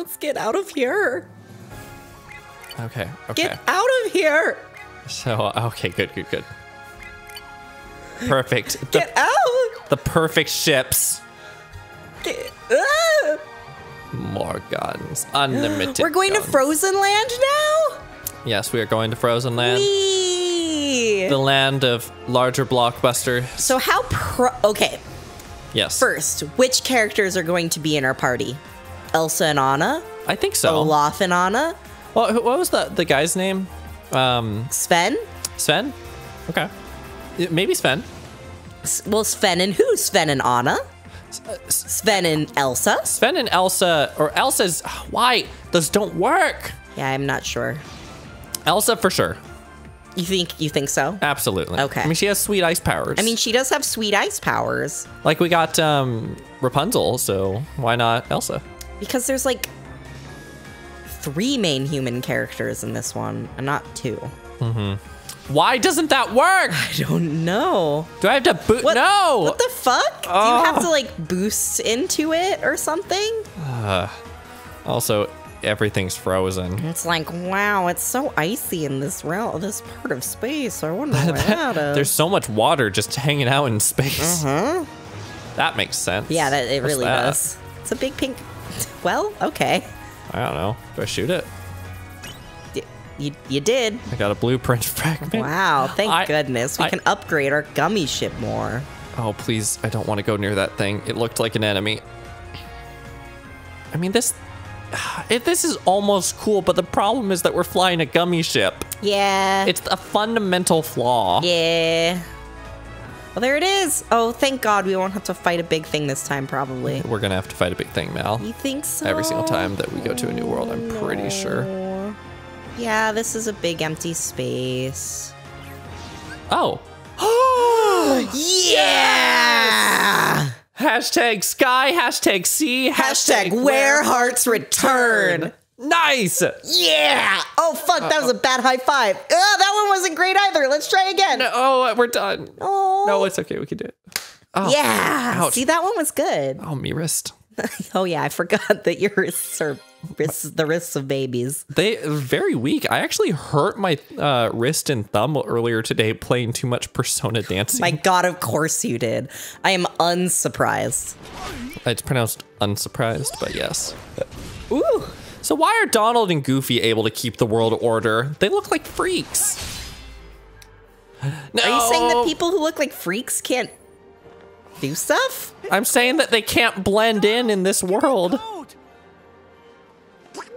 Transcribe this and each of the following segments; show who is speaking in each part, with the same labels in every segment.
Speaker 1: Let's get out of here.
Speaker 2: Okay. Okay.
Speaker 1: Get out of here.
Speaker 2: So okay, good, good, good. Perfect. The,
Speaker 1: Get out.
Speaker 2: the perfect ships.
Speaker 1: Get, ah.
Speaker 2: More guns. Unlimited.
Speaker 1: We're going
Speaker 2: guns.
Speaker 1: to Frozen Land now.
Speaker 2: Yes, we are going to Frozen Land.
Speaker 1: Whee!
Speaker 2: The land of larger blockbuster.
Speaker 1: So how pro? Okay,
Speaker 2: Yes.
Speaker 1: first, which characters are going to be in our party? Elsa and Anna,
Speaker 2: I think so.
Speaker 1: Olaf and Anna,
Speaker 2: Well, what was the the guy's name? Um,
Speaker 1: Sven.
Speaker 2: Sven. Okay. Maybe Sven.
Speaker 1: S- Well, Sven and who? Sven and Anna. Sven and Elsa.
Speaker 2: Sven and Elsa, or Elsa's. Why those don't work?
Speaker 1: Yeah, I'm not sure.
Speaker 2: Elsa for sure.
Speaker 1: You think you think so?
Speaker 2: Absolutely.
Speaker 1: Okay.
Speaker 2: I mean, she has sweet ice powers.
Speaker 1: I mean, she does have sweet ice powers
Speaker 2: like we got um Rapunzel, so why not Elsa?
Speaker 1: Because there's like three main human characters in this one, and not two. Mm-hmm.
Speaker 2: Why doesn't that work?
Speaker 1: I don't know.
Speaker 2: Do I have to boot?
Speaker 1: What,
Speaker 2: No.
Speaker 1: What the fuck? Do you have to oh. like boost into it or something?
Speaker 2: also, everything's frozen.
Speaker 1: It's like, wow, it's so icy in this realm, this part of space. I wonder why that is.
Speaker 2: There's so much water just hanging out in space. Mm-hmm. That makes sense.
Speaker 1: Yeah, that it
Speaker 2: What's
Speaker 1: really
Speaker 2: that?
Speaker 1: does. It's a big pink. Well, okay,
Speaker 2: I don't know. Do I shoot it?
Speaker 1: You you did.
Speaker 2: I got a blueprint fragment.
Speaker 1: Wow, thank
Speaker 2: I-
Speaker 1: goodness we
Speaker 2: I-
Speaker 1: can upgrade our gummy ship more.
Speaker 2: Oh, please. I don't want to go near that thing. It looked like an enemy. I mean, this. It, this is almost cool, but the problem is that we're flying a gummy ship.
Speaker 1: Yeah.
Speaker 2: It's a fundamental flaw.
Speaker 1: yeah. Well, there it is. Oh, thank God we won't have to fight a big thing this time, probably.
Speaker 2: We're gonna have to fight a big thing, Mal.
Speaker 1: You think so?
Speaker 2: Every single time that we go to a new world, I'm pretty sure.
Speaker 1: Yeah, this is a big empty space.
Speaker 2: Oh.
Speaker 1: Yeah!
Speaker 2: Hashtag sky, hashtag sea,
Speaker 1: Hashtag where hearts return.
Speaker 2: Nice.
Speaker 1: Yeah! Oh, fuck, that was a bad high five. Ugh, that one wasn't great either. Let's try again.
Speaker 2: Oh, we're done.
Speaker 1: Oh.
Speaker 2: No, it's okay. We can do it. Oh,
Speaker 1: Yeah.
Speaker 2: ouch.
Speaker 1: See, that one was good.
Speaker 2: Oh, me wrist.
Speaker 1: Oh, yeah, I forgot that your wrists are wrists, the wrists of babies.
Speaker 2: They are very weak. I actually hurt my uh, wrist and thumb earlier today playing too much Persona dancing.
Speaker 1: My God, of course you did. I am unsurprised.
Speaker 2: it's pronounced unsurprised, but yes.
Speaker 1: Ooh.
Speaker 2: So why are Donald and Goofy able to keep the world order? They look like freaks. No,
Speaker 1: Are you saying that people who look like freaks can't do stuff?
Speaker 2: I'm saying that they can't blend in in this world.
Speaker 3: Boat.
Speaker 4: Doesn't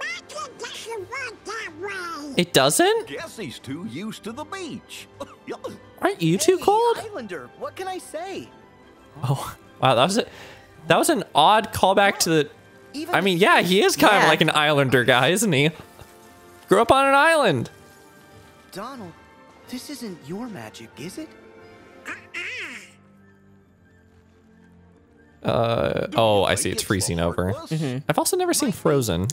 Speaker 2: It doesn't?
Speaker 3: Guess he's too used to the beach.
Speaker 2: Aren't you too cold?
Speaker 5: Islander, what can I say?
Speaker 2: Oh, wow, that was a, that was an odd callback to the.
Speaker 5: Even
Speaker 2: I mean, yeah, he is kind of like an islander guy, isn't he? Grew up on an island.
Speaker 5: Donald, this isn't your magic, is it?
Speaker 2: Uh oh, I see. It's freezing over. I've also never seen Frozen.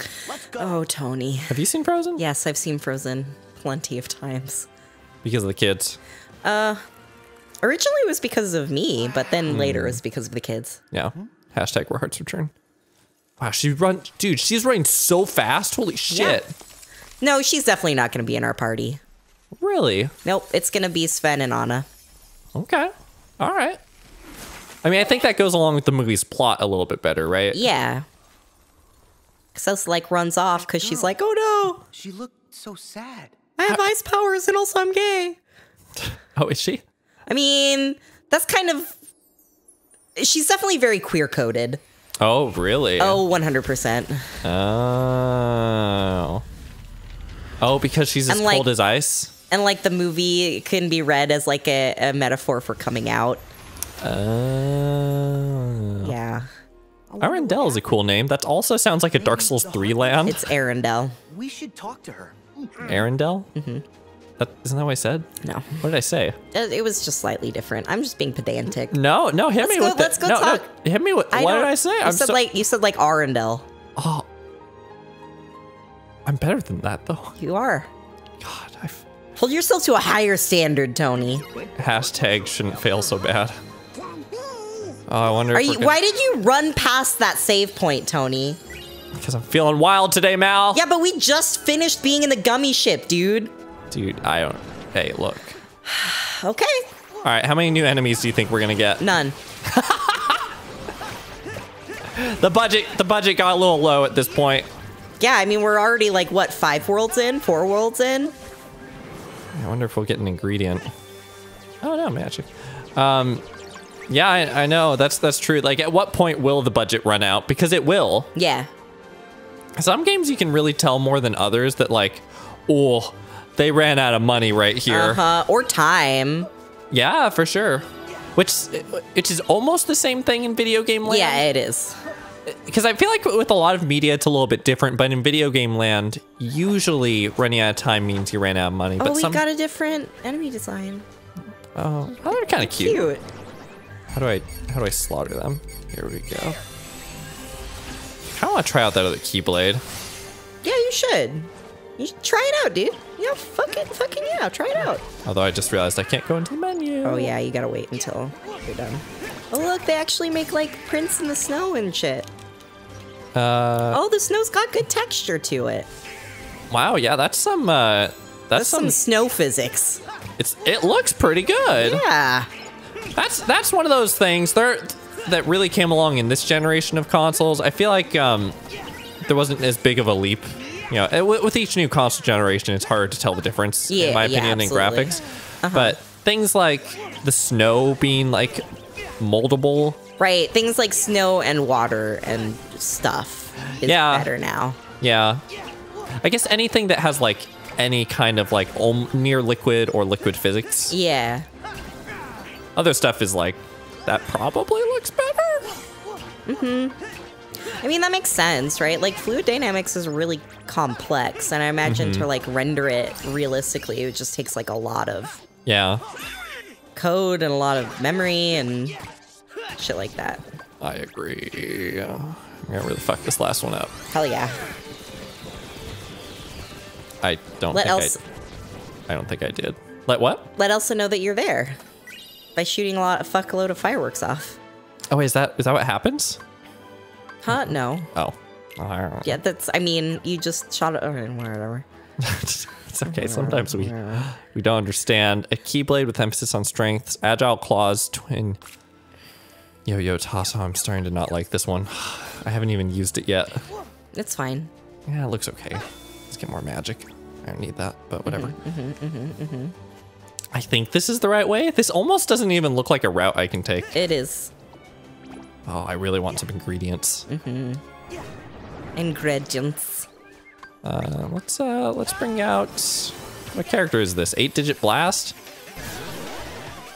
Speaker 1: Oh, Tony.
Speaker 2: Have you seen Frozen?
Speaker 1: Yes, I've seen Frozen plenty of times.
Speaker 2: Because of the kids.
Speaker 1: Uh, Originally it was because of me, but then later it was because of the kids.
Speaker 2: Yeah. Hashtag where hearts return. Wow, she run, dude. She's running so fast. Holy shit! Yeah.
Speaker 1: No, she's definitely not going to be in our party.
Speaker 2: Really?
Speaker 1: Nope, it's going to be Sven and Anna.
Speaker 2: Okay. All right. I mean, I think that goes along with the movie's plot a little bit better, right?
Speaker 1: Yeah. Sus like runs off because she's like, oh no,
Speaker 5: She looked so sad.
Speaker 1: I have ice powers and also I'm gay.
Speaker 2: Oh, is she?
Speaker 1: I mean, that's kind of. She's definitely very queer coded.
Speaker 2: Oh, really?
Speaker 1: Oh, 100%.
Speaker 2: Oh. Oh, because she's as
Speaker 1: like-
Speaker 2: cold as ice.
Speaker 1: And like the movie can be read as like a, a metaphor for coming out.
Speaker 2: Oh.
Speaker 1: Yeah.
Speaker 2: Arendelle is a cool name. That also sounds like a Dark Souls 3 land.
Speaker 1: It's Arendelle.
Speaker 5: We should talk to her.
Speaker 2: Arendelle? Mm-hmm. That, isn't that what I said?
Speaker 1: No.
Speaker 2: What did I say?
Speaker 1: It it was just slightly different. I'm just being pedantic.
Speaker 2: No, no, hit
Speaker 1: Let's
Speaker 2: me
Speaker 1: go-
Speaker 2: with the,
Speaker 1: let's go
Speaker 2: no,
Speaker 1: talk.
Speaker 2: No, hit me with, what did I say?
Speaker 1: You
Speaker 2: I'm
Speaker 1: said
Speaker 2: so,
Speaker 1: like you said like Arendelle.
Speaker 2: oh. I'm better than that though.
Speaker 1: You are.
Speaker 2: God, I f-
Speaker 1: Hold yourself to a higher standard, Tony.
Speaker 2: hashtag shouldn't fail so bad. Oh, I wonder
Speaker 1: Are
Speaker 2: if
Speaker 1: you?
Speaker 2: gonna-
Speaker 1: Why did you run past that save point, Tony?
Speaker 2: Because I'm feeling wild today, Mal.
Speaker 1: Yeah, but we just finished being in the gummy ship, dude.
Speaker 2: Dude, I don't. Hey, look.
Speaker 1: Okay.
Speaker 2: All right, how many new enemies do you think we're gonna get?
Speaker 1: None.
Speaker 2: The budget, the budget got a little low at this point.
Speaker 1: Yeah, I mean, we're already like, what, five worlds in? Four worlds in?
Speaker 2: I wonder if we'll get an ingredient. Oh no, magic. Um, yeah, I, I know that's that's true. Like, at what point will the budget run out? Because it will.
Speaker 1: Yeah.
Speaker 2: Some games you can really tell more than others that like, oh, they ran out of money right here.
Speaker 1: Uh huh. Or time.
Speaker 2: Yeah, for sure. Which, which is almost the same thing in video game land.
Speaker 1: Yeah, it is.
Speaker 2: because I feel like with a lot of media, it's a little bit different. But in video game land, usually running out of time means you ran out of money.
Speaker 1: Oh,
Speaker 2: but
Speaker 1: we
Speaker 2: some,
Speaker 1: got a different enemy design.
Speaker 2: oh, oh, they're kind of cute.
Speaker 1: Cute.
Speaker 2: How do I, how do I slaughter them? Here we go. I want to try out that other keyblade.
Speaker 1: Yeah, you should. You should try it out, dude. Yeah, fucking, fucking yeah, try it out.
Speaker 2: Although I just realized I can't go into the menu.
Speaker 1: Oh yeah, you gotta wait until you're done. Oh look, they actually make like prints in the snow and shit.
Speaker 2: Uh,
Speaker 1: Oh, the snow's got good texture to it.
Speaker 2: wow, yeah, that's some. Uh, that's,
Speaker 1: That's
Speaker 2: some.
Speaker 1: some snow physics.
Speaker 2: It's it looks pretty good.
Speaker 1: Yeah.
Speaker 2: That's that's one of those things there that really came along in this generation of consoles. I feel like um, there wasn't as big of a leap. You know, with, with each new console generation, it's hard to tell the difference,
Speaker 1: Yeah,
Speaker 2: in my
Speaker 1: yeah,
Speaker 2: opinion, in graphics. Uh-huh. But things like the snow being like moldable,
Speaker 1: Right. Things like snow and water and stuff is
Speaker 2: Yeah.
Speaker 1: better now.
Speaker 2: yeah. I guess anything that has like any kind of like om- near liquid or liquid physics.
Speaker 1: Yeah.
Speaker 2: Other stuff is like that probably looks better. Mm-hmm.
Speaker 1: I mean, that makes sense, right? Like, fluid dynamics is really complex, and I imagine
Speaker 2: Mm-hmm.
Speaker 1: to like render it realistically, it just takes like a lot of
Speaker 2: Yeah,
Speaker 1: code and a lot of memory and shit like that.
Speaker 2: I agree. I'm gonna really fuck this last one up.
Speaker 1: Hell yeah.
Speaker 2: I don't
Speaker 1: Let
Speaker 2: think
Speaker 1: Elsa,
Speaker 2: I, I don't think I did. Let what?
Speaker 1: let Elsa know that you're there by shooting a lot, a fuckload of fireworks off.
Speaker 2: Oh, wait, is that is that what happens?
Speaker 1: Huh? No.
Speaker 2: Oh, I don't know.
Speaker 1: Yeah, that's. I mean, you just shot it. Okay, whatever.
Speaker 2: it's okay. Sometimes we we don't understand. A keyblade with emphasis on strength, agile claws, twin. Yo yo Tasso, I'm starting to not like this one. I haven't even used it yet.
Speaker 1: It's fine.
Speaker 2: Yeah, it looks okay. Let's get more magic. I don't need that, but whatever. Mm -hmm, mm -hmm, mm -hmm, I think this is the right way. This almost doesn't even look like a route I can take.
Speaker 1: It is
Speaker 2: Oh, I really want some ingredients.
Speaker 1: ingredients.
Speaker 2: Uh, let's uh, let's bring out. What character is this? Eight bit blast.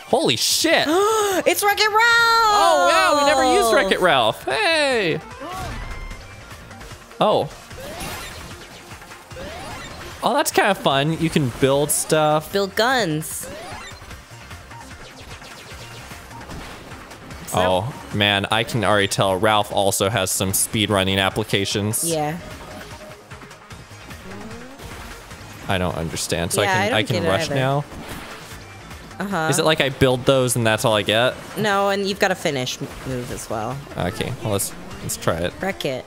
Speaker 2: Holy shit! oh
Speaker 1: It's Wreck It Ralph.
Speaker 2: yeah, we never used Wreck It Ralph. Hey. Oh. Oh, that's kind of fun. You can build stuff.
Speaker 1: Build guns.
Speaker 2: Oh man, I can already tell Ralph also has some speedrunning applications.
Speaker 1: Yeah.
Speaker 2: I don't understand. So
Speaker 1: Yeah, I
Speaker 2: I can
Speaker 1: don't
Speaker 2: I, can rush
Speaker 1: either.
Speaker 2: now.
Speaker 1: Uh huh.
Speaker 2: Is it like I build those and that's all I get?
Speaker 1: No, and you've got a finish move as well.
Speaker 2: Okay, well let's let's try it.
Speaker 1: Wreck it.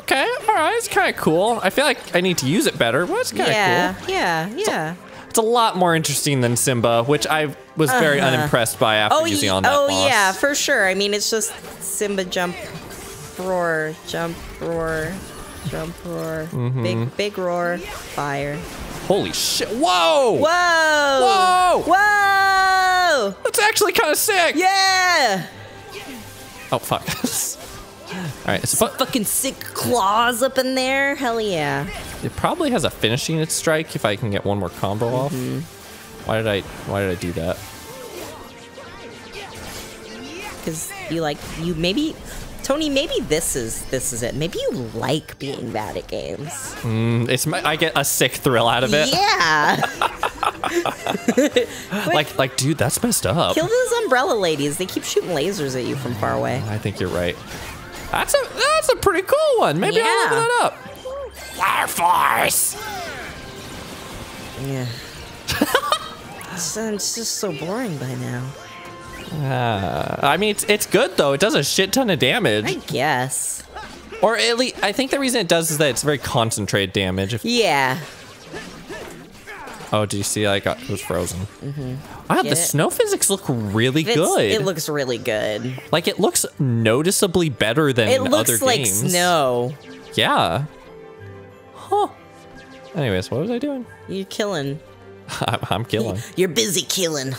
Speaker 2: Okay, all right, it's kind of cool. I feel like I need to use it better, but it's kind of
Speaker 1: Yeah,
Speaker 2: cool.
Speaker 1: yeah, yeah.
Speaker 2: It's a lot more interesting than Simba, which I was very unimpressed by after
Speaker 1: Oh,
Speaker 2: using on that
Speaker 1: oh
Speaker 2: boss.
Speaker 1: yeah, for sure. I mean, it's just Simba jump, roar, jump, roar, jump, roar,
Speaker 2: Mm-hmm.
Speaker 1: big, big roar, fire.
Speaker 2: Holy shit! Whoa!
Speaker 1: Whoa!
Speaker 2: Whoa!
Speaker 1: Whoa!
Speaker 2: That's actually kind of sick.
Speaker 1: Yeah!
Speaker 2: Oh fuck. all right, it's but
Speaker 1: Fucking sick claws up in there. Hell yeah.
Speaker 2: It probably has a finishing its strike if I can get one more combo off.
Speaker 1: Mm-hmm.
Speaker 2: Why did I? Why did I do that?
Speaker 1: Because you like you maybe Tony, maybe this is this is it. Maybe you like being bad at games.
Speaker 2: Mm, It's my, I get a sick thrill out of it.
Speaker 1: Yeah.
Speaker 2: Like like dude, that's messed up.
Speaker 1: Kill those umbrella ladies. They keep shooting lasers at you from far away.
Speaker 2: I think you're right. That's a that's a pretty cool one. Maybe I'll
Speaker 1: Yeah.
Speaker 2: level that up. Fire Force.
Speaker 1: Yeah. it's, uh, it's just so boring by now.
Speaker 2: Uh, I mean, it's, it's good though. It does a shit ton of damage.
Speaker 1: I guess.
Speaker 2: Or at least, I think the reason it does is that it's very concentrated damage. If,
Speaker 1: Yeah.
Speaker 2: oh, do you see? I got it was frozen. Mm-hmm. Wow,
Speaker 1: Get
Speaker 2: the
Speaker 1: it?
Speaker 2: snow physics look really
Speaker 1: It's-
Speaker 2: good.
Speaker 1: It looks really good.
Speaker 2: like it looks noticeably better than
Speaker 1: It
Speaker 2: other
Speaker 1: looks like
Speaker 2: games.
Speaker 1: snow.
Speaker 2: Yeah. Huh. Anyways, what was I doing?
Speaker 1: You're killing.
Speaker 2: I'm, I'm killing.
Speaker 1: You're busy killing.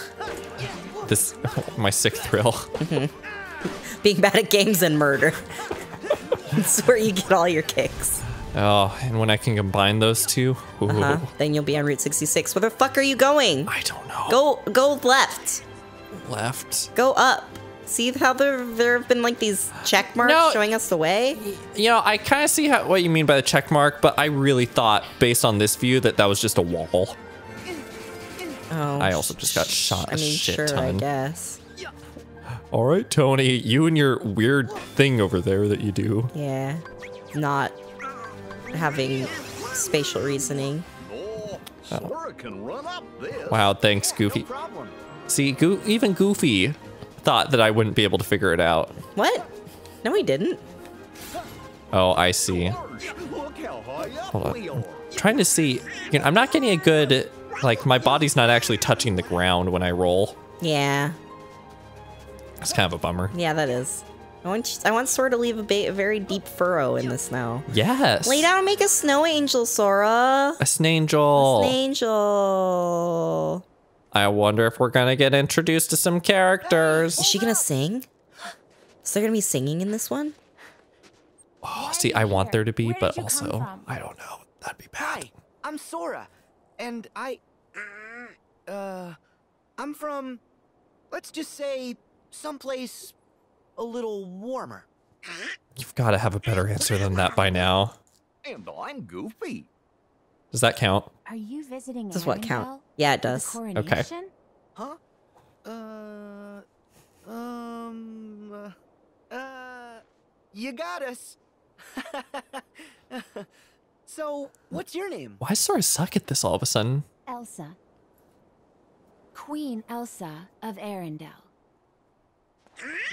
Speaker 2: this my sick thrill. Mm-hmm.
Speaker 1: Being bad at games and murder. That's where you get all your kicks.
Speaker 2: Oh, and when I can combine those two, ooh,
Speaker 1: Huh? Then you'll be on Route 66. Where the fuck are you going?
Speaker 2: I don't know.
Speaker 1: Go go left.
Speaker 2: left.
Speaker 1: Go up. See how there there have been like these check marks
Speaker 2: No.
Speaker 1: showing us the way?
Speaker 2: You know, I kind of see how, what you mean by the check mark, but I really thought, based on this view, that that was just a wall.
Speaker 1: Oh.
Speaker 2: I also just got shot a
Speaker 1: I mean,
Speaker 2: shit
Speaker 1: sure, I guess.
Speaker 2: All right, Tony, you and your weird thing over there that you do.
Speaker 1: Yeah. Not having spatial reasoning.
Speaker 3: Oh, Sora can run up this.
Speaker 2: Wow, thanks, Goofy.
Speaker 5: No.
Speaker 2: See, Go- even Goofy thought that I wouldn't be able to figure it out.
Speaker 1: What? No, he didn't.
Speaker 2: Oh, I see.
Speaker 3: Gosh, Look how high up
Speaker 2: Hold on.
Speaker 3: are.
Speaker 2: Trying to see. You know, I'm not getting a good. Like, my body's not actually touching the ground when I roll.
Speaker 1: Yeah.
Speaker 2: It's kind of a bummer.
Speaker 1: Yeah, that is. I want I want Sora to leave a, ba- a very deep furrow in the snow.
Speaker 2: Yes.
Speaker 1: Lay down and make a snow angel, Sora.
Speaker 2: A snangel.
Speaker 1: An angel.
Speaker 2: I wonder if we're gonna get introduced to some characters.
Speaker 1: Is she gonna sing? Is there gonna be singing in this one?
Speaker 2: Oh, see, I want there to be,
Speaker 6: Where
Speaker 2: but
Speaker 6: did you come
Speaker 2: also? I don't know. That'd be bad.
Speaker 5: Hi, I'm Sora, and I, uh, I'm from, let's just say, someplace a little warmer.
Speaker 2: You've got to have a better answer than that by now.
Speaker 3: And I'm Goofy.
Speaker 2: Does that count?
Speaker 6: Are you visiting
Speaker 1: Does what count? Yeah, it does.
Speaker 6: coronation?
Speaker 5: Huh? Uh, um, uh, you got us. so, what's your name?
Speaker 2: Why does Sora suck at this all of a sudden?
Speaker 6: Elsa. Queen Elsa of Arendelle.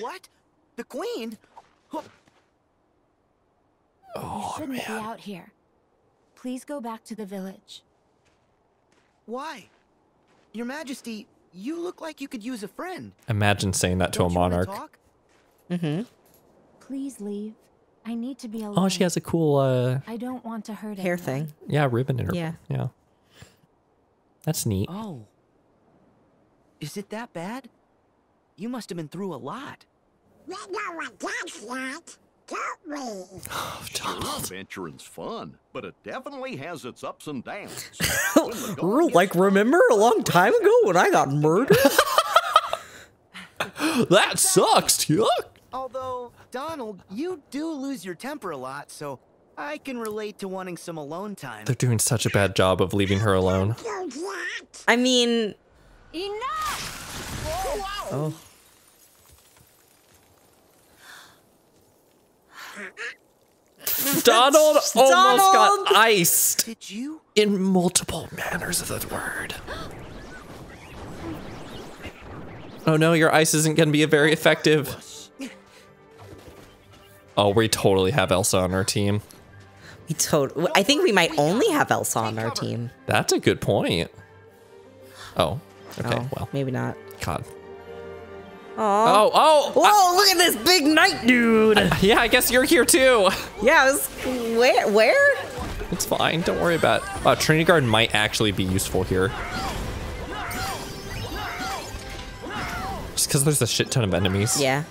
Speaker 5: What? The Queen? Huh,
Speaker 6: you
Speaker 2: Oh
Speaker 6: shouldn't be out here. Please go back to the village.
Speaker 5: Why? Your Majesty, you look like you could use a friend.
Speaker 2: Imagine saying that to
Speaker 5: Don't
Speaker 2: a
Speaker 5: you wanna
Speaker 2: monarch.
Speaker 5: talk?
Speaker 1: Mm-hmm.
Speaker 6: Please leave. I need to be alone.
Speaker 2: Oh, she has a cool, uh,
Speaker 6: I don't want to hurt
Speaker 1: Hair
Speaker 6: anyone.
Speaker 1: thing.
Speaker 2: yeah, ribbon in her.
Speaker 1: Yeah.
Speaker 2: Yeah. That's neat.
Speaker 5: Oh. Is it that bad? You must have been through a lot.
Speaker 4: We know what that's like, don't we?
Speaker 2: Oh, Donald.
Speaker 3: Adventuring's fun, but it definitely has its ups and downs. When the going
Speaker 1: Like, remember a long time ago when I got murdered?
Speaker 2: That sucks. Yuck.
Speaker 5: Although, Donald, you do lose your temper a lot, so I can relate to wanting some alone time.
Speaker 2: They're doing such a bad job of leaving her alone.
Speaker 4: Do that.
Speaker 1: I mean,
Speaker 6: Enough!
Speaker 1: oh. oh.
Speaker 2: Donald almost
Speaker 1: Donald!
Speaker 2: got iced
Speaker 5: Did you?
Speaker 2: in multiple manners of the word. Oh no, your ice isn't going to be a very effective. Oh, we totally have Elsa on our team.
Speaker 1: We tot- I think we might only have Elsa on our team.
Speaker 2: That's a good point. Oh, okay,
Speaker 1: oh,
Speaker 2: well,
Speaker 1: maybe not.
Speaker 2: God. Oh, oh,
Speaker 1: Whoa, look at this big knight dude.
Speaker 2: I- yeah, I guess you're here too.
Speaker 1: yeah, I was, where? Where?
Speaker 2: It's fine, don't worry about it. Wow, Trinity Guard might actually be useful here. Just because there's a shit ton of enemies.
Speaker 1: Yeah.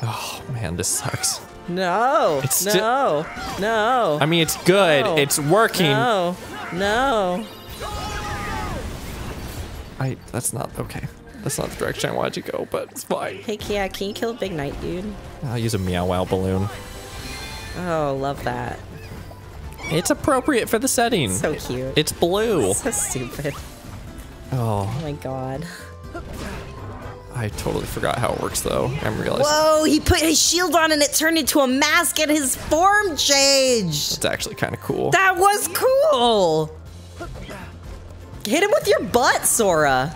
Speaker 2: Oh man, this sucks.
Speaker 1: No.
Speaker 2: It's
Speaker 1: no. no.
Speaker 2: I mean, it's good.
Speaker 1: No.
Speaker 2: It's working.
Speaker 1: No. No.
Speaker 2: I. That's not okay. That's not the direction I wanted to go, but it's fine.
Speaker 1: Hey, Kia, can you kill a big knight dude?
Speaker 2: I'll use a Meow Wow balloon.
Speaker 1: Oh, love that.
Speaker 2: It's appropriate for the setting.
Speaker 1: So cute.
Speaker 2: It's blue.
Speaker 1: so stupid.
Speaker 2: Oh,
Speaker 1: Oh my god.
Speaker 2: I totally forgot how it works though. I'm realizing
Speaker 1: Whoa, he put his shield on and it turned into a mask and his form changed.
Speaker 2: it's actually kind of cool.
Speaker 1: That was cool. Hit him with your butt, Sora.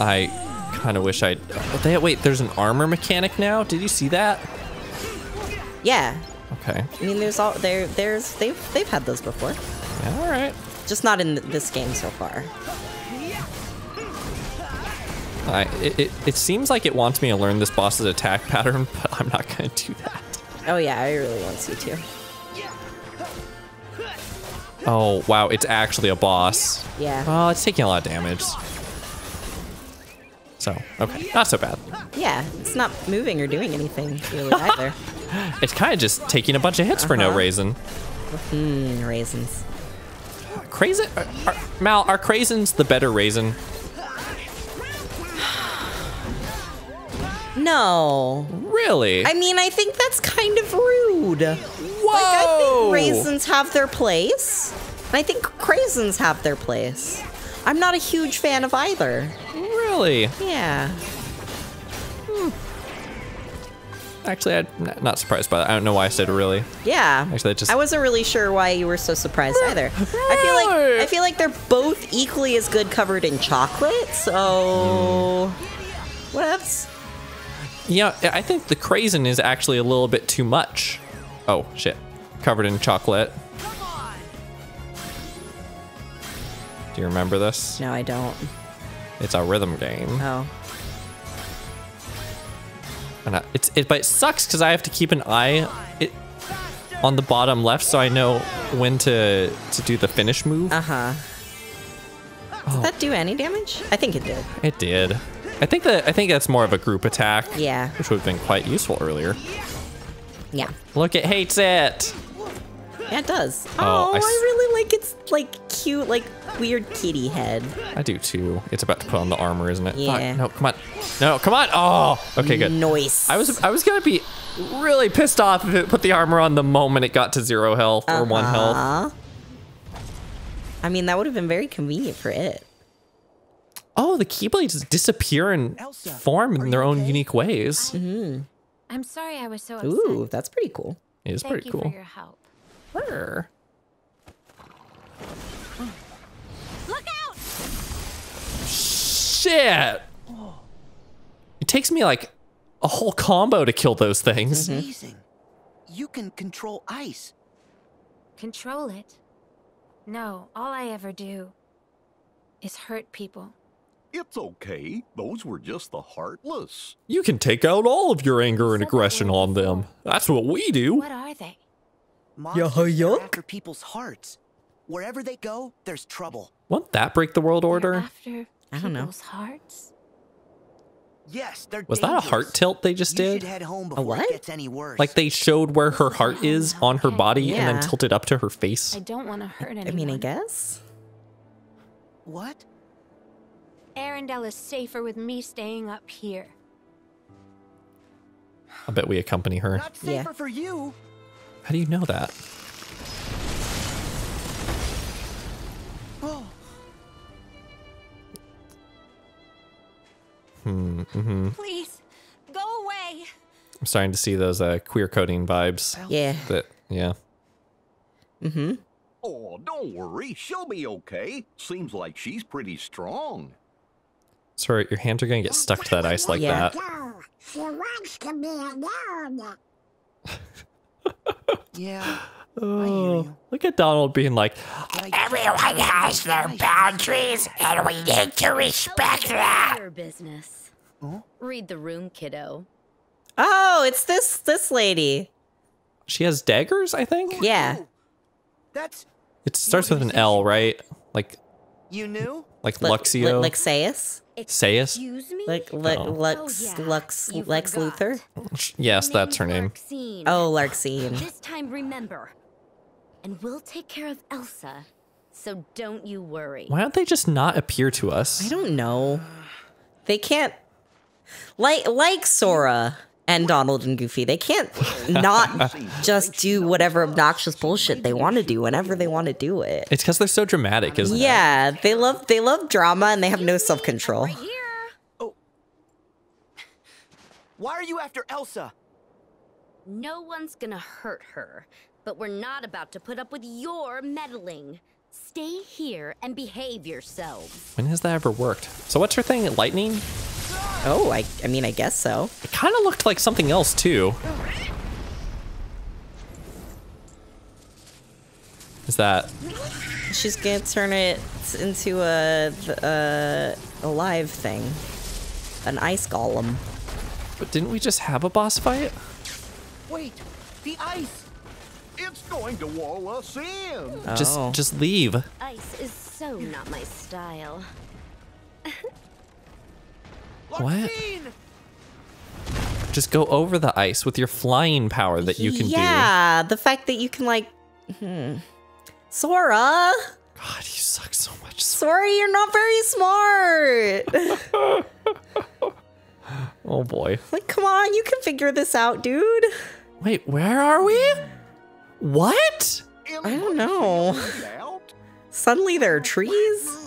Speaker 2: I kind of wish I. Oh, they, wait, there's an armor mechanic now. Did you see that?
Speaker 1: Yeah.
Speaker 2: Okay.
Speaker 1: I mean, there's all there. There's they've they've had those before,
Speaker 2: Yeah, all right.
Speaker 1: just not in this game so far.
Speaker 2: I, it, it, it seems like it wants me to learn this boss's attack pattern, but I'm not going to do that.
Speaker 1: Oh yeah, I really want you to.
Speaker 2: Oh, wow, it's actually a boss.
Speaker 1: Yeah.
Speaker 2: Oh, it's taking a lot of damage. So, okay, not so bad.
Speaker 1: Yeah, it's not moving or doing anything really either.
Speaker 2: It's kind of just taking a bunch of hits for no
Speaker 1: Uh-huh.
Speaker 2: reason.
Speaker 1: Mm, raisins.
Speaker 2: Crazy, are, are, Mal, are craisins the better raisin?
Speaker 1: No.
Speaker 2: Really?
Speaker 1: I mean, I think that's kind of rude.
Speaker 2: Whoa!
Speaker 1: Like, I think raisins have their place. And I think craisins have their place. I'm not a huge fan of either.
Speaker 2: Really?
Speaker 1: Yeah. Hmm.
Speaker 2: Actually, I'm not surprised by that. I don't know why I said really.
Speaker 1: Yeah.
Speaker 2: Actually, that just-
Speaker 1: I wasn't really sure why you were so surprised either. I feel like I feel like they're both equally as good covered in chocolate. So, hmm. whatevs.
Speaker 2: Yeah, I think the craisin is actually a little bit too much. Oh, shit. Covered in chocolate. Do you remember this?
Speaker 1: No, I don't.
Speaker 2: It's a rhythm game.
Speaker 1: Oh.
Speaker 2: And I, it's it, but it sucks because I have to keep an eye it, on the bottom left so I know when to to do the finish move.
Speaker 1: Uh huh. Did that do any damage? I think it did.
Speaker 2: It did. I think that I think that's more of a group attack.
Speaker 1: Yeah.
Speaker 2: Which would have been quite useful earlier.
Speaker 1: Yeah.
Speaker 2: Look, it hates it.
Speaker 1: Yeah, it does.
Speaker 2: Oh,
Speaker 1: Oh,
Speaker 2: I
Speaker 1: I, really like its like cute, like weird kitty head.
Speaker 2: I do too. It's about to put on the armor, isn't it? Fuck,
Speaker 1: Yeah.
Speaker 2: No, come on. No, come on. Oh, okay, good.
Speaker 1: Noise.
Speaker 2: I was I was gonna be really pissed off if it put the armor on the moment it got to zero health or one health.
Speaker 1: Uh, I mean, that would have been very convenient for it.
Speaker 2: Oh, the keyblades disappear and
Speaker 5: Elsa,
Speaker 2: form in their own
Speaker 5: okay?
Speaker 2: unique ways. Mm-hmm.
Speaker 6: I'm sorry I was so upset.
Speaker 1: Ooh, that's pretty cool.
Speaker 2: It is
Speaker 6: Thank
Speaker 2: pretty
Speaker 6: you
Speaker 2: cool.
Speaker 6: for your help.
Speaker 2: Sure.
Speaker 6: Look out!
Speaker 2: Shit. It takes me like a whole combo to kill those things. Mm-hmm.
Speaker 5: Amazing. You can control ice.
Speaker 6: Control it. No, all I ever do is hurt people.
Speaker 3: It's okay. Those were just the heartless.
Speaker 2: You can take out all of your anger and aggression on them. That's what we do.
Speaker 6: What are they?
Speaker 5: Monsters
Speaker 1: yuck.
Speaker 5: are after people's hearts. Wherever they go, there's trouble.
Speaker 2: Won't that break the world order?
Speaker 6: After
Speaker 1: I don't know.
Speaker 6: people's hearts.
Speaker 5: Yes, they're
Speaker 2: Was that a
Speaker 5: dangerous.
Speaker 2: heart tilt they just did?
Speaker 5: should head home before
Speaker 1: what?
Speaker 5: it gets any worse.
Speaker 2: Like they showed where her heart is on her body and then tilted up to her face?
Speaker 6: I don't want to hurt anyone.
Speaker 1: I mean, I guess.
Speaker 5: what?
Speaker 6: Arendelle is safer with me staying up here.
Speaker 2: I bet we accompany her.
Speaker 5: Not
Speaker 1: Yeah.
Speaker 5: safer for you.
Speaker 2: How do you know that?
Speaker 5: Oh,
Speaker 2: Hmm, mm-hmm.
Speaker 6: Please, go away.
Speaker 2: I'm starting to see those uh, queer coding vibes.
Speaker 1: Yeah.
Speaker 2: That yeah.
Speaker 1: Mm-hmm.
Speaker 3: Oh, don't worry. She'll be okay. Seems like she's pretty strong.
Speaker 2: Sorry, your hands are gonna get stuck to that ice like
Speaker 1: Yeah.
Speaker 2: that.
Speaker 4: She wants to be alone.
Speaker 5: yeah.
Speaker 2: Oh, look at Donald being like,
Speaker 4: Everyone has their boundaries, and we need to respect that.
Speaker 7: Your business. Read the room, kiddo.
Speaker 1: Oh, it's this this lady.
Speaker 2: she has daggers, I think?
Speaker 1: Yeah.
Speaker 5: Oh, That's
Speaker 2: It starts with an L, right? Like
Speaker 5: you knew?
Speaker 2: like
Speaker 1: Li-
Speaker 2: Luxio.
Speaker 1: li- like Sayus.
Speaker 2: Sayus?
Speaker 1: Like Le-
Speaker 2: Oh.
Speaker 1: Lux
Speaker 7: Oh, yeah.
Speaker 1: Lux
Speaker 7: You
Speaker 1: Lex
Speaker 7: forgot.
Speaker 1: Luthor.
Speaker 2: Yes, that's her name.
Speaker 7: Larxene.
Speaker 1: Oh, Larxene.
Speaker 7: This time, remember. And we'll take care of Elsa. So don't you worry.
Speaker 2: Why don't they just not appear to us?
Speaker 1: I don't know. They can't like like Sora and Donald and Goofy. They can't not just do whatever obnoxious bullshit they want to do whenever they want to do it.
Speaker 2: It's because they're so dramatic, isn't it?
Speaker 1: Yeah, they love they love drama and they have no self control.
Speaker 7: Right here. Oh.
Speaker 5: Why are you after Elsa?
Speaker 7: No one's gonna hurt her. But we're not about to put up with your meddling. Stay here and behave yourselves.
Speaker 2: When has that ever worked? So what's her thing? Lightning?
Speaker 1: Oh, I, I mean, I guess so.
Speaker 2: It kind of looked like something else too. Is that
Speaker 1: She's gonna turn it into a, a, a live thing. An ice golem.
Speaker 2: But didn't we just have a boss fight?
Speaker 5: Wait, the ice!
Speaker 3: It's going to wall us in.
Speaker 2: Just
Speaker 1: Oh.
Speaker 2: just leave.
Speaker 7: Ice is so not my style.
Speaker 2: What? Just go over the ice with your flying power that you can do.
Speaker 1: yeah, the fact that you can like, hmm. Sora.
Speaker 2: God, you suck so much.
Speaker 1: Sora, you're not very smart.
Speaker 2: Oh boy.
Speaker 1: like, come on, you can figure this out, dude.
Speaker 2: Wait, where are we? What?
Speaker 1: I don't know. Suddenly there are trees.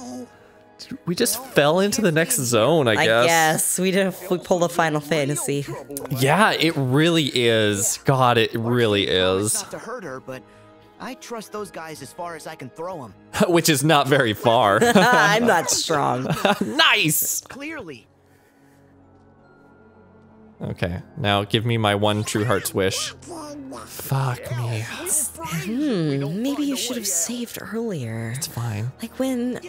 Speaker 2: We just fell into the next zone, I guess.
Speaker 1: I
Speaker 2: guess.
Speaker 1: guess we did. We pulled a Final Fantasy.
Speaker 2: Yeah, it really is. God, it really is.
Speaker 5: Not to hurt her, but I trust those guys as far as I can throw them.
Speaker 2: Which is not very far.
Speaker 1: I'm not strong.
Speaker 2: nice.
Speaker 5: Clearly.
Speaker 2: Okay, now give me my one true heart's wish. Fuck me.
Speaker 1: Hmm, maybe you should have saved earlier.
Speaker 2: It's fine.
Speaker 1: Like when,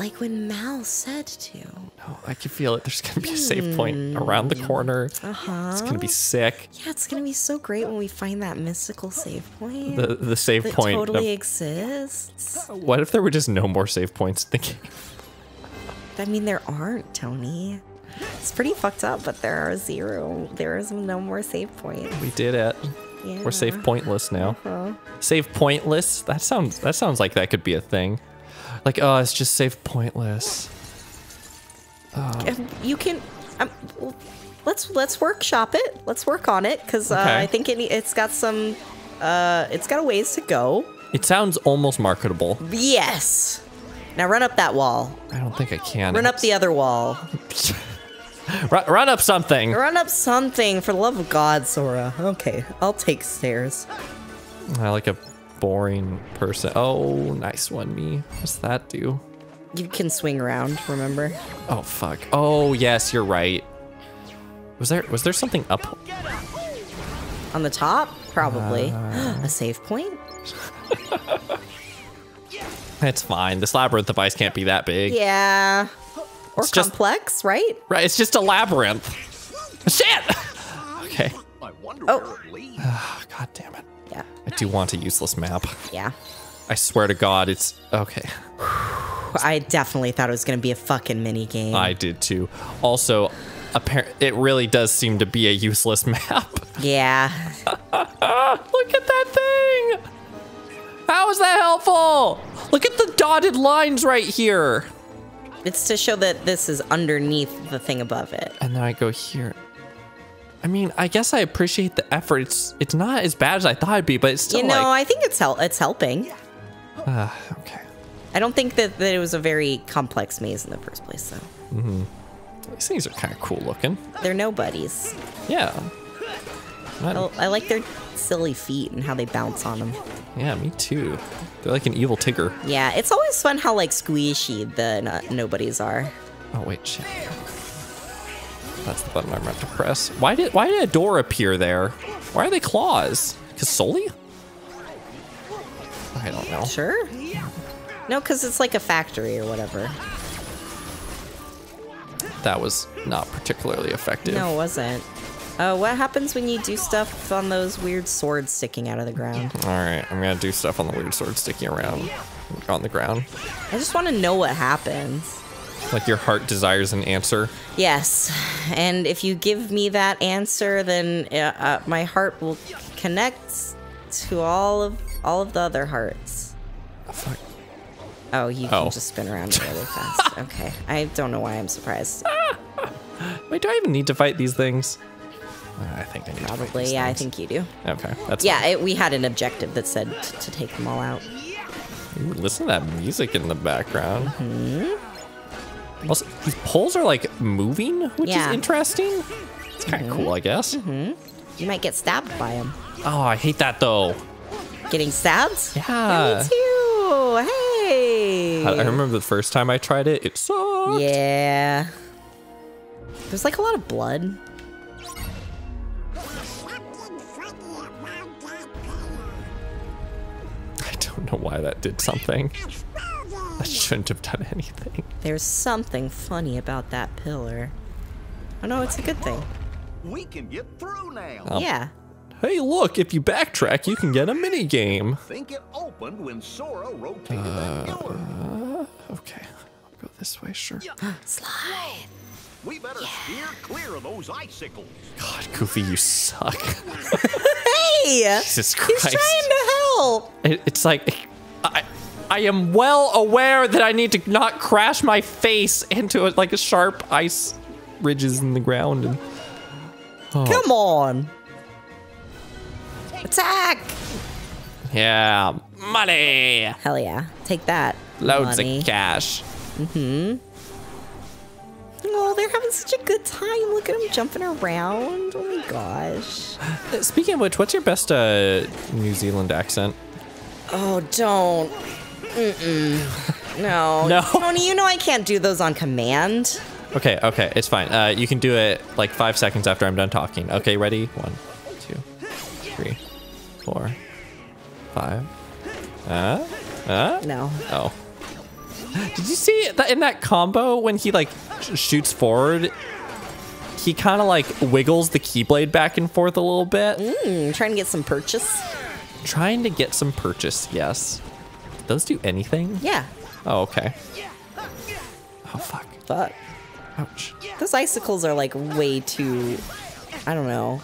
Speaker 1: like when Mal said to.
Speaker 2: Oh, I can feel it. There's gonna be a save point around the corner.
Speaker 1: Uh huh.
Speaker 2: It's gonna be sick.
Speaker 1: Yeah, it's gonna be so great when we find that mystical save point
Speaker 2: The the save
Speaker 1: that
Speaker 2: point.
Speaker 1: totally
Speaker 2: of-
Speaker 1: exists.
Speaker 2: what if there were just no more save points in the game?
Speaker 1: I mean, there aren't, Tony. It's pretty fucked up, but there are zero. There is no more save point.
Speaker 2: We did it.
Speaker 1: Yeah.
Speaker 2: We're save pointless now.
Speaker 1: Uh-huh.
Speaker 2: Save pointless. That sounds that sounds like that could be a thing. Like oh, it's just save pointless.
Speaker 1: Um, You can. Um, let's let's workshop it. Let's work on it because uh,
Speaker 2: Okay.
Speaker 1: I think it, it's got some. Uh, it's got a ways to go.
Speaker 2: It sounds almost marketable.
Speaker 1: Yes. Now run up that wall.
Speaker 2: I don't think I can.
Speaker 1: Run up the other wall.
Speaker 2: run, run up something.
Speaker 1: Run up something for the love of God, Sora. Okay, I'll take stairs.
Speaker 2: I like a boring person. Oh, nice one, me. What's that do?
Speaker 1: You can swing around. Remember?
Speaker 2: Oh fuck. Oh yes, you're right. Was there was there something up?
Speaker 1: On the top, probably.
Speaker 2: Uh.
Speaker 1: a save point.
Speaker 2: It's fine. This labyrinth device can't be that big.
Speaker 1: Yeah. Or
Speaker 2: It's just-
Speaker 1: complex, right?
Speaker 2: Right, it's just a labyrinth. Shit! Okay.
Speaker 1: Oh.
Speaker 3: where it leads.
Speaker 2: Oh, God damn it. I do want a useless map.
Speaker 1: Yeah.
Speaker 2: I swear to God, it's okay.
Speaker 1: I definitely thought it was gonna be a fucking mini game.
Speaker 2: I did too. Also, appar- it really does seem to be a useless map.
Speaker 1: yeah.
Speaker 2: Look at that thing! How is that helpful? Look at the dotted lines right here.
Speaker 1: It's to show that this is underneath the thing above it.
Speaker 2: And then I go here. I mean, I guess I appreciate the effort. It's it's not as bad as I thought it'd be, but it's still
Speaker 1: you know,
Speaker 2: like
Speaker 1: I think it's hel- it's helping.
Speaker 2: uh, okay.
Speaker 1: I don't think that, that it was a very complex maze in the first place, though. Mm -hmm.
Speaker 2: These things are kind of cool looking.
Speaker 1: They're nobodies.
Speaker 2: Yeah.
Speaker 1: I like their silly feet and how they bounce on them.
Speaker 2: yeah, me too. They're like an evil Tigger.
Speaker 1: Yeah, it's always fun how like squishy the no- nobodies are.
Speaker 2: Oh wait, shit. That's the button I meant to press. Why did why did a door appear there? Why are they claws? Cause Soli? I don't know.
Speaker 1: Sure. No, because it's like a factory or whatever.
Speaker 2: That was not particularly effective.
Speaker 1: No, it wasn't. Uh, what happens when you do stuff on those weird swords sticking out of the ground?
Speaker 2: All right, I'm gonna do stuff on the weird sword sticking around on the ground.
Speaker 1: I just want to know what happens.
Speaker 2: Like your heart desires an answer.
Speaker 1: Yes, and if you give me that answer, then uh, uh, my heart will connect to all of all of the other hearts.
Speaker 2: Fuck.
Speaker 1: Oh, you
Speaker 2: Oh.
Speaker 1: can just spin around really fast. Okay, I don't know why I'm surprised.
Speaker 2: Wait, do I even need to fight these things? Uh, I think I need to fight
Speaker 1: Probably, yeah, I think you do.
Speaker 2: Okay, that's
Speaker 1: Yeah, it, we had an objective that said t- to take them all out.
Speaker 2: Ooh, listen to that music in the background. Also, these poles are like moving, which
Speaker 1: Yeah.
Speaker 2: is interesting. It's kind of mm-hmm. cool, I guess. Mm-hmm.
Speaker 1: You might get stabbed by them.
Speaker 2: Oh, I hate that though.
Speaker 1: Getting stabbed?
Speaker 2: Yeah.
Speaker 1: me too. Hey.
Speaker 2: I, I remember the first time I tried it. It sucked.
Speaker 1: Yeah. There's like a lot of blood.
Speaker 2: I don't know why that did something. That shouldn't have done anything.
Speaker 1: There's something funny about that pillar. Oh no, it's a good thing.
Speaker 3: We can get through now.
Speaker 2: Oh.
Speaker 1: Yeah.
Speaker 2: Hey, look! If you backtrack, you can get a mini game.
Speaker 3: think it opened when Sora rotated that uh, pillar.
Speaker 2: Uh, okay, I'll go this way. Sure.
Speaker 1: Slide.
Speaker 3: We better steer clear of those icicles.
Speaker 2: God, Goofy, you suck.
Speaker 1: Hey!
Speaker 2: Jesus Christ.
Speaker 1: He's
Speaker 2: Christ.
Speaker 1: trying to help.
Speaker 2: It, it's like I, I am well aware that I need to not crash my face into a, like a sharp ice ridges in the ground. And
Speaker 1: Come on. Attack!
Speaker 2: yeah, money,
Speaker 1: Hell yeah. Take that.
Speaker 2: loads
Speaker 1: money.
Speaker 2: of cash. Mm-hmm.
Speaker 1: Oh, they're having such a good time. Look at them jumping around. Oh my gosh.
Speaker 2: Uh, Speaking of which, what's your best uh, New Zealand accent?
Speaker 1: Oh, don't. Mm-mm. No.
Speaker 2: No.
Speaker 1: Tony, you know I can't do those on command.
Speaker 2: Okay, okay, it's fine. Uh, you can do it like five seconds after I'm done talking. Okay, ready? One, two, three, four, five. Uh, uh.
Speaker 1: No.
Speaker 2: Oh. Did you see that in that combo when he like sh- shoots forward? He kind of like wiggles the keyblade back and forth a little bit,
Speaker 1: Mm, trying to get some purchase.
Speaker 2: trying to get some purchase. Yes. Those do anything?
Speaker 1: Yeah.
Speaker 2: Oh, okay. Oh fuck.
Speaker 1: But
Speaker 2: Ouch.
Speaker 1: those icicles are like way too. I don't know.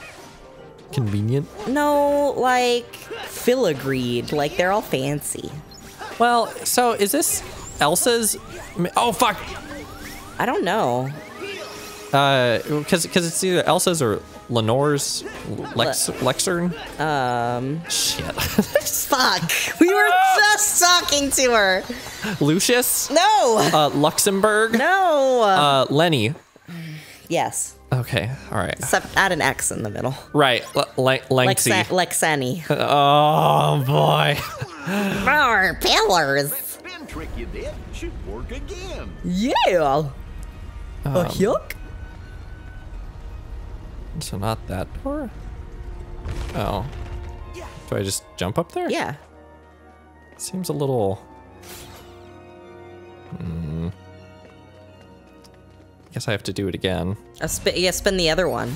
Speaker 2: Convenient.
Speaker 1: No, like filigreed. Like they're all fancy.
Speaker 2: Well, so is this Elsa's? Oh fuck.
Speaker 1: I don't know.
Speaker 2: Uh, because because it's either Elsa's or Lenore's Lex Lexern.
Speaker 1: Um,
Speaker 2: Shit.
Speaker 1: fuck. We were just talking to her.
Speaker 2: Lucius.
Speaker 1: No.
Speaker 2: Uh, Luxembourg.
Speaker 1: No.
Speaker 2: Uh, Lenny.
Speaker 1: yes.
Speaker 2: Okay. All right.
Speaker 1: Except add an X in the middle.
Speaker 2: Right. L- Le- Lengthy.
Speaker 1: Lexa- Lexani.
Speaker 2: oh boy.
Speaker 1: Our pillars.
Speaker 3: That spin trick you did should work again.
Speaker 1: Yeah. a hook?
Speaker 2: So not that door. Oh. Do I just jump up there?
Speaker 1: Yeah.
Speaker 2: Seems a little. Hmm. Guess I have to do it again.
Speaker 1: A spin, yeah, spin the other one.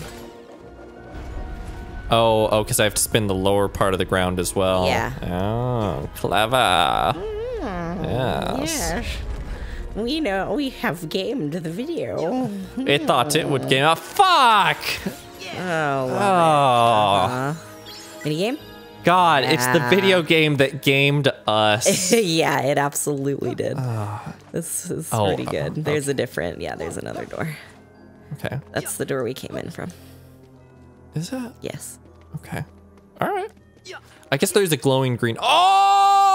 Speaker 2: Oh, oh, because I have to spin the lower part of the ground as well.
Speaker 1: Yeah.
Speaker 2: Oh, clever. Yes.
Speaker 1: We know we have gamed the video.
Speaker 2: It thought it would game. Oh, fuck!
Speaker 1: Oh.
Speaker 2: Oh, uh-huh.
Speaker 1: Mini game?
Speaker 2: God, it's the video game that gamed us.
Speaker 1: yeah, it absolutely did. Uh, this is
Speaker 2: Oh,
Speaker 1: pretty
Speaker 2: uh,
Speaker 1: good. Uh, there's a different, yeah, there's another door.
Speaker 2: Okay.
Speaker 1: That's the door we came in from.
Speaker 2: Is it?
Speaker 1: Yes.
Speaker 2: Okay. All right. I guess there's a glowing green. Oh!